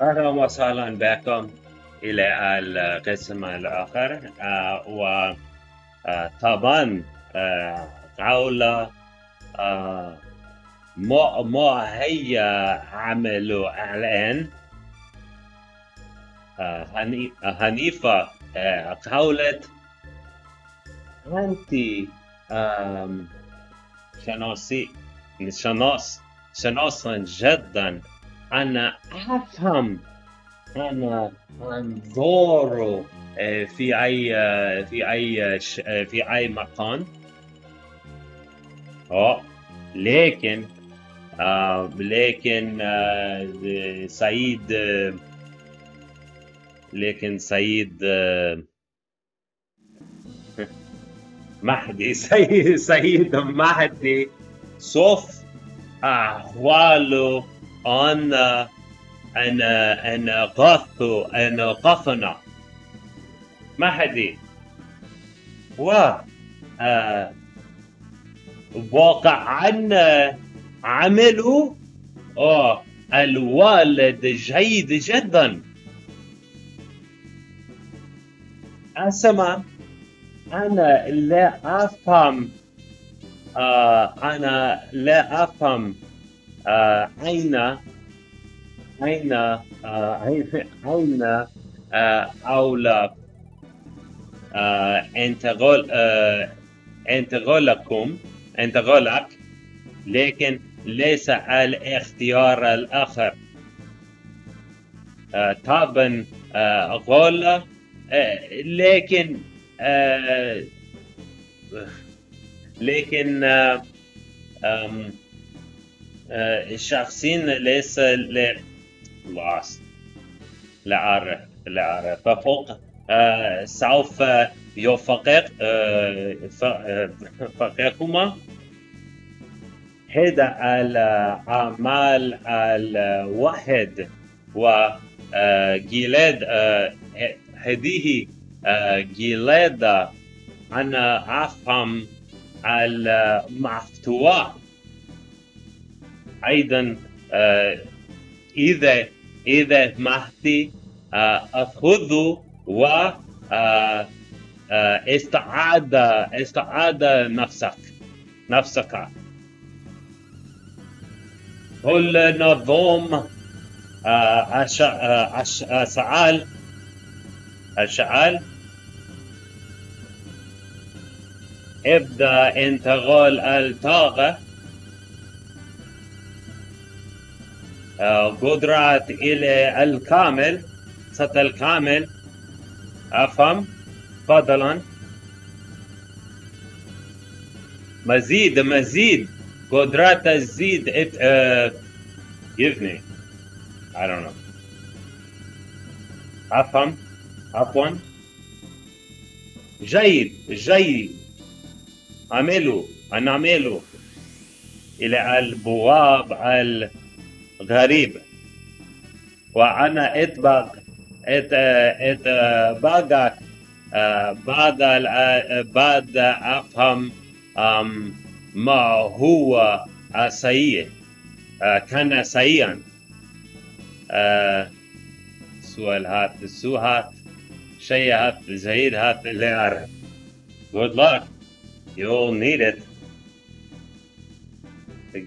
أهلا وسهلا بكم إلى القسم الآخر. آه، وطبعا آه، قولة آه، ما ما هي عمل الآن؟ هنيفة قولت أنت شناسي شناس شناسا جدا أنا أفهم أنا أنظر آه، في أي آه، في أي آه، في أي مكان. أه لكن آه لكن آه سعيد لكن سعيد مهدي سيد سيد مهدي سوف أحواله أنا أنا أنا قف أنا قفنا مهدي و آه واقعا عملوا آه الوالد جيد جدا. أسمع أنا لا أفهم آه أنا لا أفهم. آه أين؟ أين؟ آه أولى انتقال آه انتقالكم انتقالك لكن ليس الاختيار الآخر. آه طبعا آه لكن لكن الشخصين ليس لا لا أعرف لا أعرف ففوق آه سوف يوفق آه فقهما هذا الأعمال الواحد وجلاد هذه جلاد أنا أفهم المفتوح أيضا إذا إذا مهدي أخذ و استعاد استعاد نفسك نفسك. كل نظام أشعال أشعال. ابدأ انتقال الطاقة. قدرات إلى الكامل سطح الكامل. أفهم؟ فضلا مزيد مزيد. قدرات تزيد it uh, give me I don't know. أفهم؟ عفوا. جيد جيد. أعملوا أن نعملوا إلى البواب الغريب وأنا أطبق أتبقى بعد بعد أفهم ما هو سيء كان سيئا. سؤال هات السؤال هات شيء هات جيد هات لا أعرف good luck. You'll need it.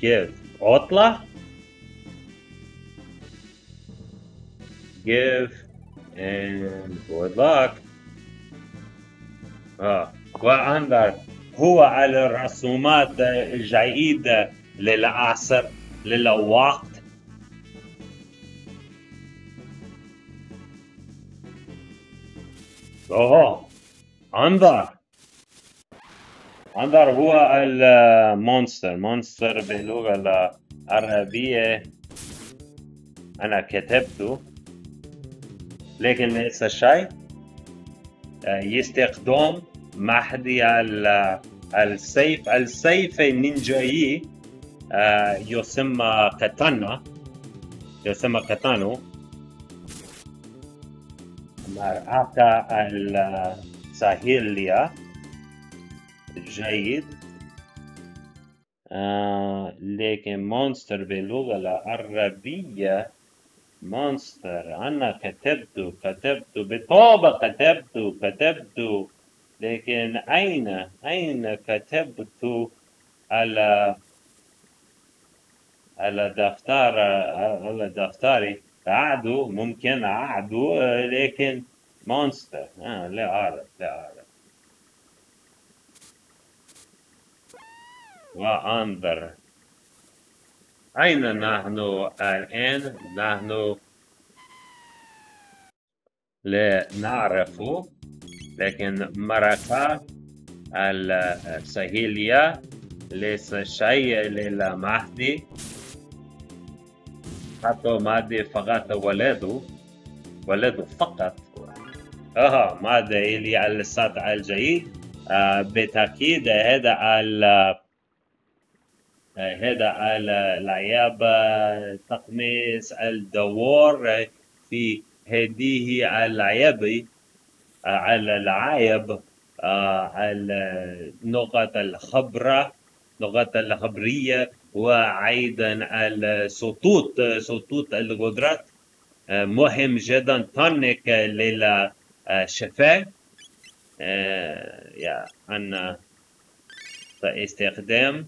Give. عطلة give and good luck. آه. وأنظر هو على الرسومات الجيدة للعصر للوقت. أوه. أنظر. أنظر هو المونستر. مونستر باللغة العربية. أنا كتبته. لكن ليس شيء يستخدم مهدي السيف السيف النينجايي يسمى كاتانا يسمى كاتانو. مرأة الساحلية جيد. آه لكن مونستر باللغة العربية. مونستر أنا كتبت كتبت بالطبع كتبت كتبت لكن أين أين كتبت على على دفتر على دفتري أعدو ممكن أعدو لكن مونستر آه لا أعرف لا أعرف وأنظر أين نحن الآن؟ نحن لا نعرف لكن مركة السهيلية ليس شيء للمهدي. حتى مهدي فقط ولده ولده فقط. آه مهدي إلي السطع الجيد. آه بالتأكيد هذا هذا العيابة تقميص الدوار في هذه العيابة على العيب على نقط الخبرة نقط الخبرية وأيضا السطوط سطوط القدرات. مهم جدا تونيك للشفاء. يا أن استخدام.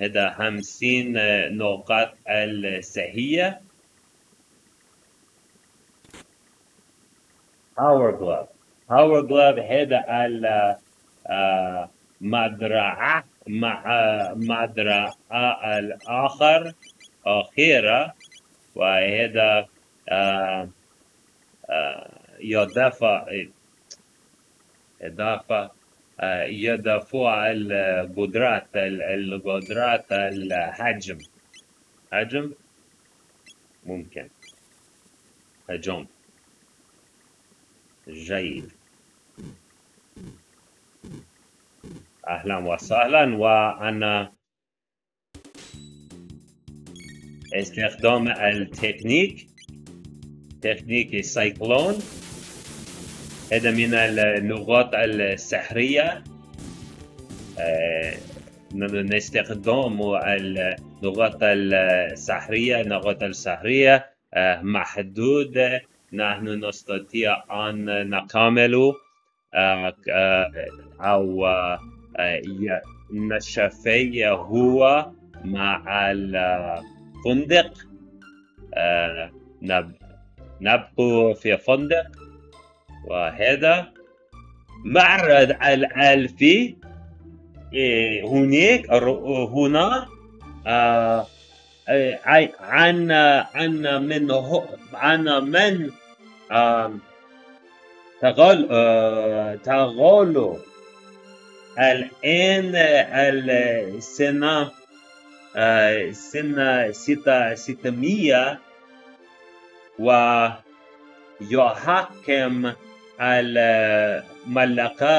هذا خمسين نقاط السهية باور جلاف باور جلاف هذا المدرعة مع مدرعة الآخر أخيرة. وهذا يضاف إضافة يدفع القدرات القدرات الحجم. حجم؟ ممكن. هجوم جيد. أهلا وسهلا وأنا استخدام ال technique technique ال cyclone. هذا من اللغات السحرية. آه، نستخدم اللغات السحرية اللغات السحرية آه، محدود. نحن نستطيع أن نكمل آه، أو نشفي هو مع الفندق. نبقى في فندق. وهذا معرض الألفي إيه، هناك هنا آه، عن عن من عن من تغل تغلو. الآن السنة سنة ستة ستمية ويحكم الملكة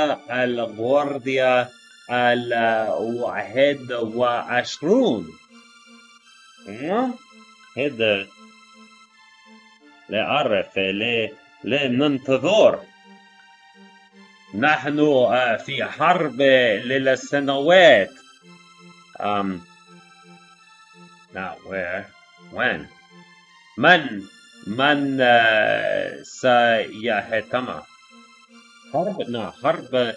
الغوردية الواحد وعشرون. هذا لا أعرف لا لا ننتظر. نحن في حرب للسنوات um, now where when من من سيهتم حرب نعم حرب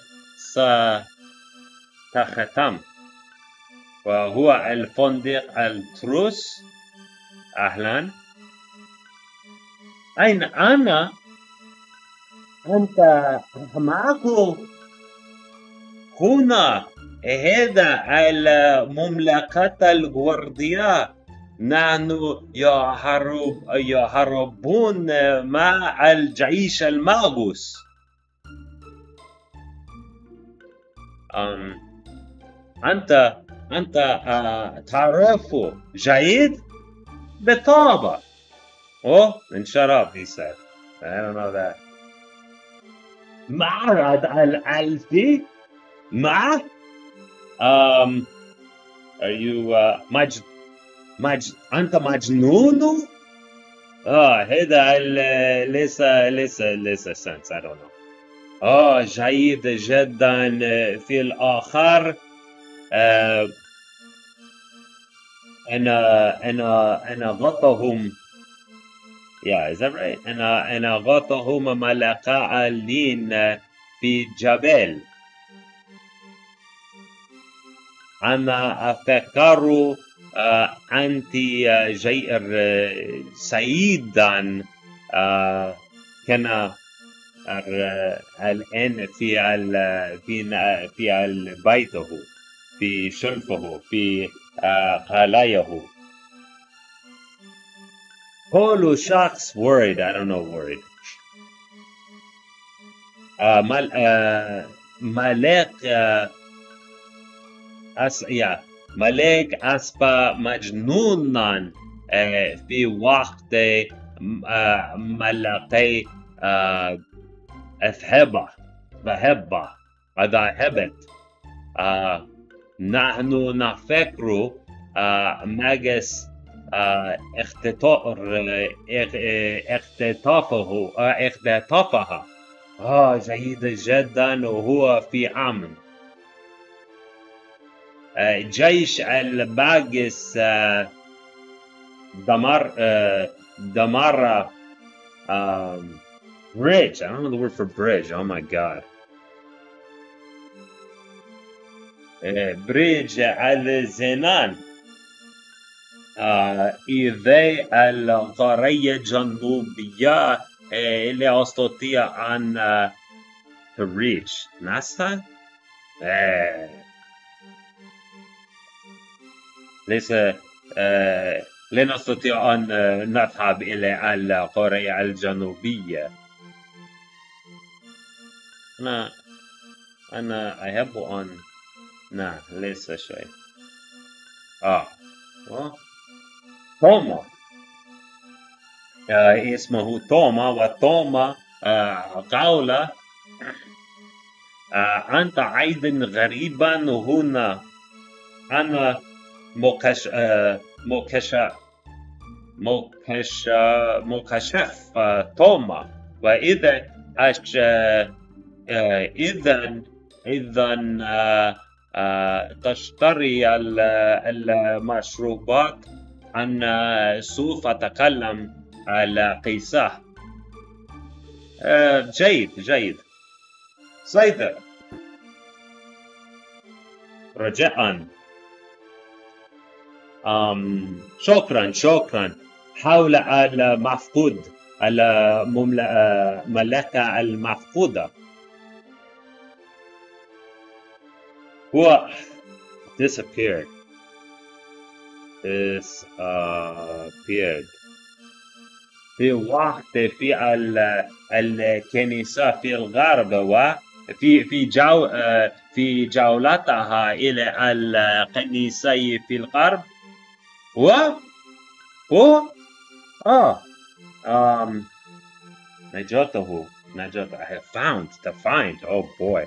ستختم وهو الفندق التروس. أهلا. أين أنا؟ أنت معك. هنا هذا المملكة الغوردية. نحن يهرب يهربون مع الجيش الماغوس. أنت أنت آه، تعرف جيد بالطبع Oh, من شرف he said. I don't know that. معرض الألفي مع um, are you uh, مج مج أنت مجنون؟ آه هذا ليس ليس ليس سنس I don't know. آه جيد جدا في الآخر آه أنا أنا أنا غطهم right? أنا أنا غطهم ملقاء في جبل أنا أفكر أنت جير سعيدا كان الآن في في في بيته في شرفه في خلايه كل شخص worried. I don't know worried. مل ملاك أس يا ملاك أصبح مجنونا في وقت ملقي أذهب. ذهب ذهبت نحن نفكر مجلس اختطافه اختطافها. آه جيد جدا وهو في أمن. جيش الباجس دمر دمر bridge. I don't know the word for bridge. Oh my god. بريج الزنان إذا القرية الجنوبية اللي أستطيع أن reach. ناسا ليس لا نستطيع أن نذهب إلى القرية الجنوبية أنا أنا أحب أن لا ليس شيء. آه. توما. آه اسمه توما وتوما آه قال آه أنت أيضا غريبا هنا. أنا مكش آه مكش مكش مكشف آه توما. وإذا أش آه إذا إذا آه تشتري المشروبات أنا سوف أتكلم على قيسه. جيد جيد. سيدة. رجاء. شكرا شكرا. حول المفقود المملكة المفقودة. هو disappeared. Disappeared. في وقت في الكنيسة في الغرب وفي في جو في جولتها إلى الكنيسة في الغرب. و و آه. um, نجاته نجاته I have found to find. Oh boy.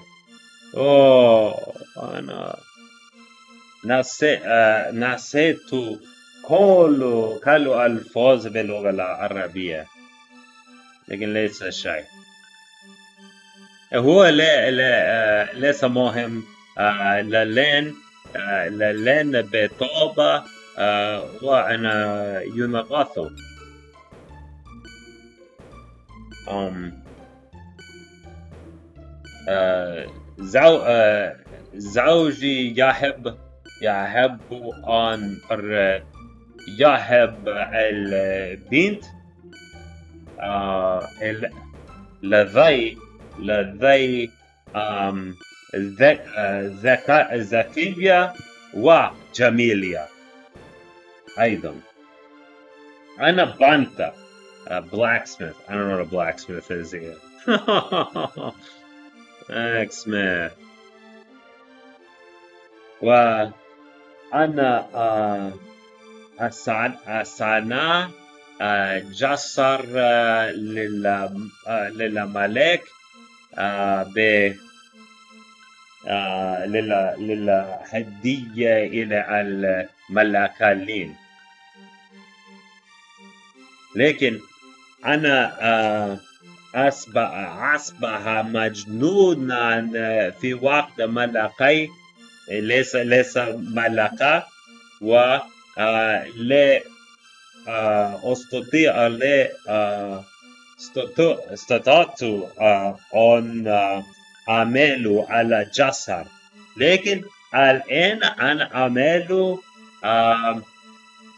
Oh أنا نسيت نسيت كل كل الفاظ باللغة العربية لكن ليس شيء هو لا لا ليس مهم للين للين بطابة وأنا ينغث um, زو زوجي يحب يحب أن يحب البنت لدي لدي ذكية وجميلة أيضا. أنا بانتا a blacksmith. I don't know what a blacksmith is here. blacksmith. وأنا أصنع جسر للملك ب للهدية إلى الملكين لكن أنا أصبح أصبح مجنونا في وقت ملقي ليس ليس ملقا و لا آه، أستطيع ل استطعت أن أعمل على جسر. لكن الآن أنا أعمل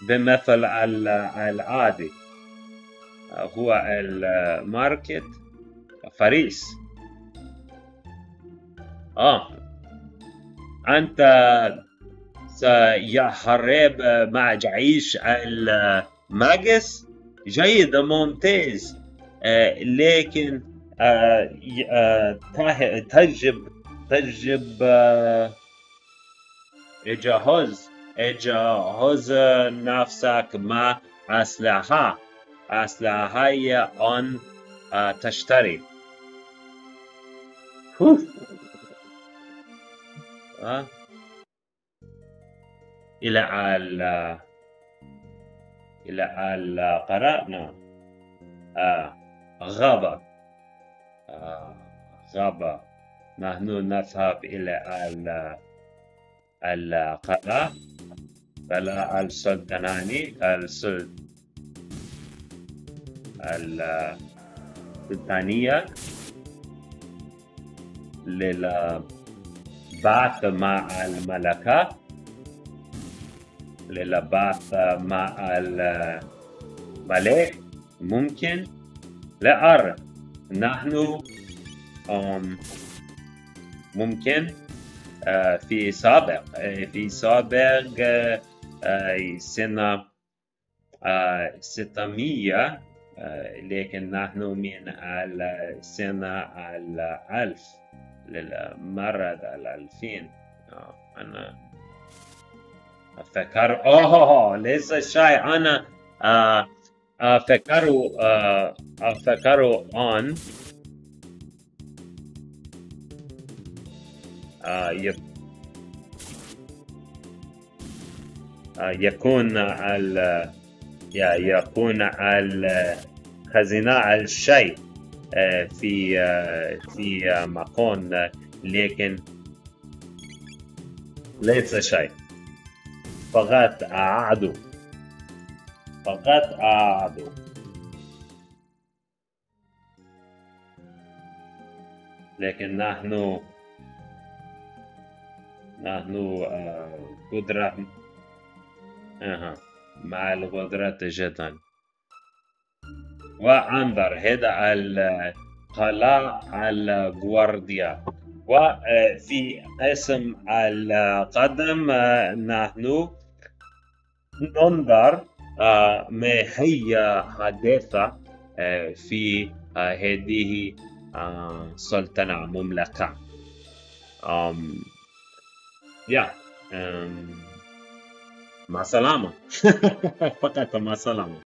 بمثل العادي. هو الماركت فريس آه. أنت سيحارب مع جيش الماجس؟ جيد ممتاز. آه لكن آه آه تجب تجب اجهز اجهز نفسك مع أسلحة أسلحة أن تشتري. أه؟ إلى آل إلى آل قرأنا آه غابة. آه غابة. نحن نذهب إلى آل القلعة قلعة السلطناني السلطناني السلطانية للبعث مع الملكة. للبعث مع الملك. ممكن. لا أعرف نحن ممكن في سابق في سابق سنة ستمية لكن نحن من السنة الألف للمرة الألفين. أنا أفكر أوه ليس شيء. أنا أفكر أفكر أن يكون ال يكون الخزينة الشيء في في مكان لكن ليس شيء فقط أعادوا فقط أعادوا لكن نحن نحن قدرة مع القدرة جدا. وأنظر هذا القلعة الجوارديا وفي اسم القدم نحن ننظر ما هي حدث في هذه سلطنة مملكة. um, مع السلامة فقط مع السلامة